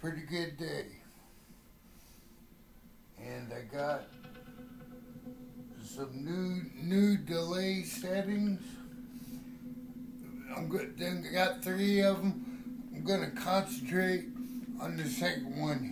pretty good day. And I got some new new delay settings. I'm good. Then I got three of them. I'm gonna concentrate on the second one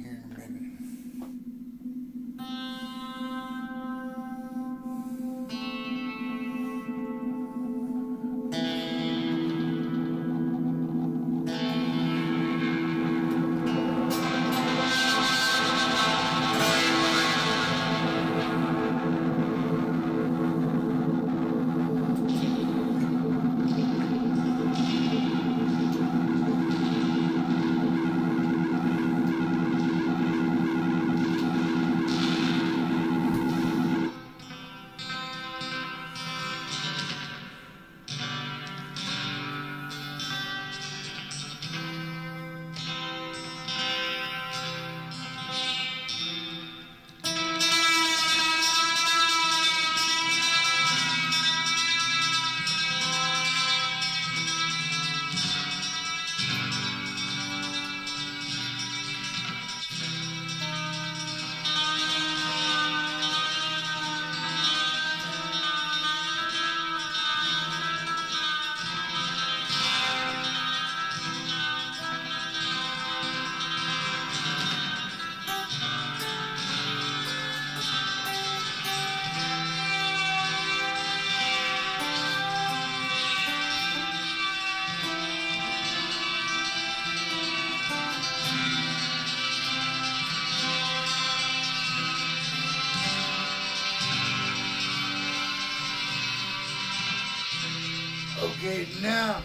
Okay, now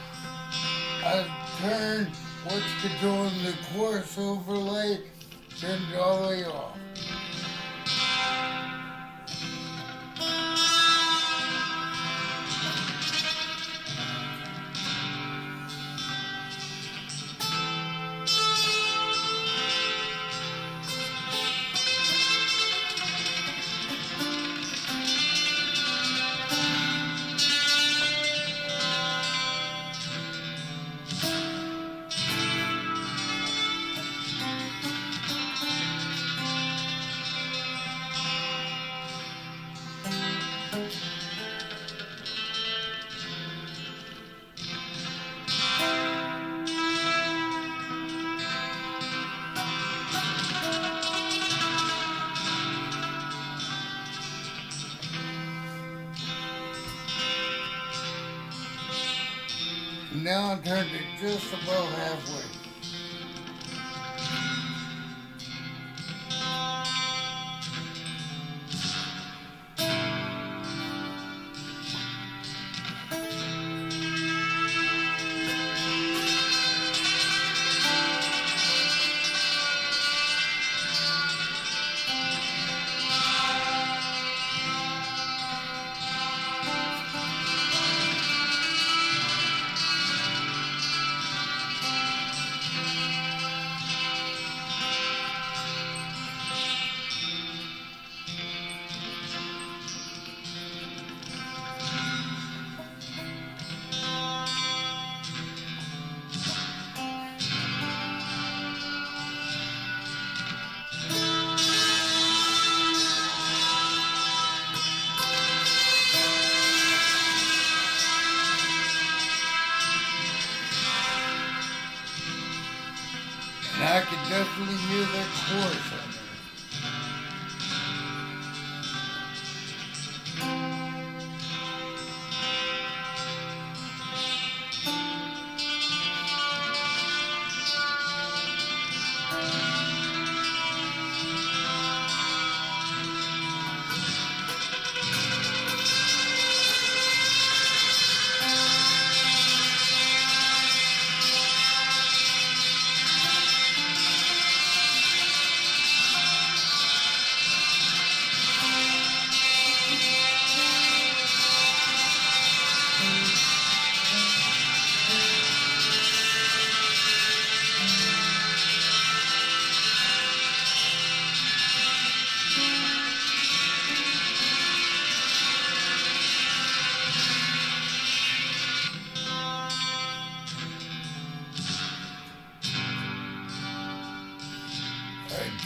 I turn what's controlling the course overlay, turn it all the way off. Now I turned it just about halfway.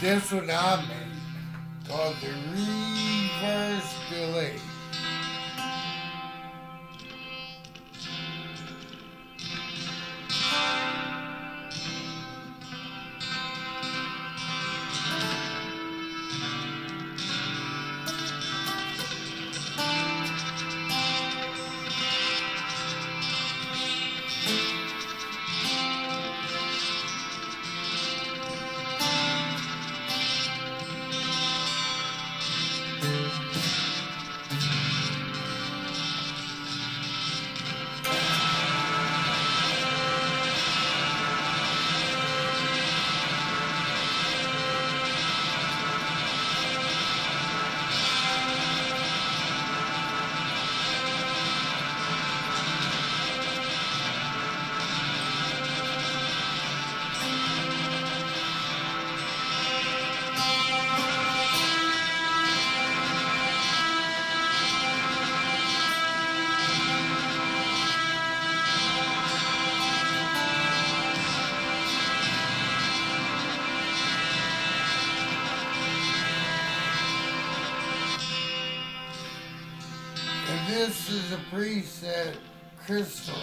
This one I made called the reverse delay. This is a preset crystals.